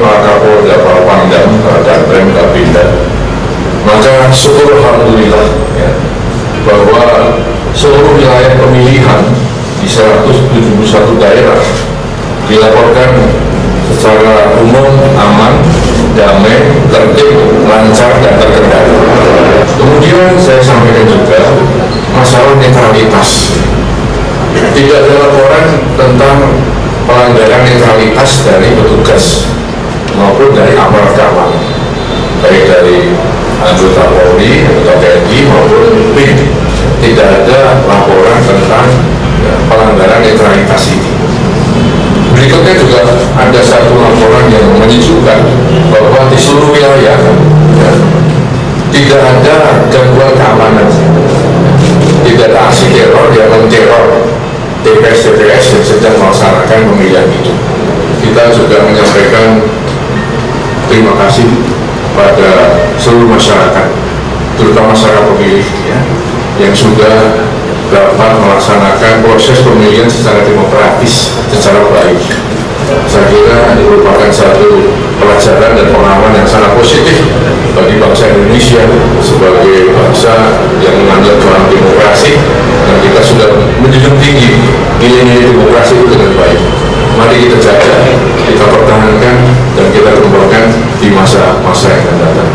Pak Kapolda, Pak Pangdam, Pak Danrem, Pak Binda, maka syukur Alhamdulillah ya, bahwa seluruh wilayah pemilihan di 171 daerah dilaporkan secara umum aman, damai, tertib, lancar, dan terkendali. Kemudian saya sampaikan juga masalah netralitas. Tidak ada laporan tentang netralitas dari petugas maupun dari aparat keamanan, baik dari anggota Polri atau TNI maupun BIN. Tidak ada laporan tentang ya, pelanggaran netralitas ini. Berikutnya juga ada satu laporan yang menyejukkan bahwa di seluruh wilayah ya, tidak ada gangguan keamanan, tidak ada aksi teror yang menteror TPS-TPS yang sedang melaksanakan pemilihan itu. Kita juga menyampaikan terima kasih pada seluruh masyarakat, terutama masyarakat pemilih ya, yang sudah dapat melaksanakan proses pemilihan secara demokratis, secara baik. Saya kira ini merupakan satu pelajaran dan pengalaman yang sangat positif bagi bangsa Indonesia sebagai bangsa yang menganut dalam demokrasi dan kita sudah menjunjung tinggi nilai-nilai demokrasi itu dengan baik mari kita jaga, kita pertahankan, dan kita kembangkan di masa-masa yang akan datang.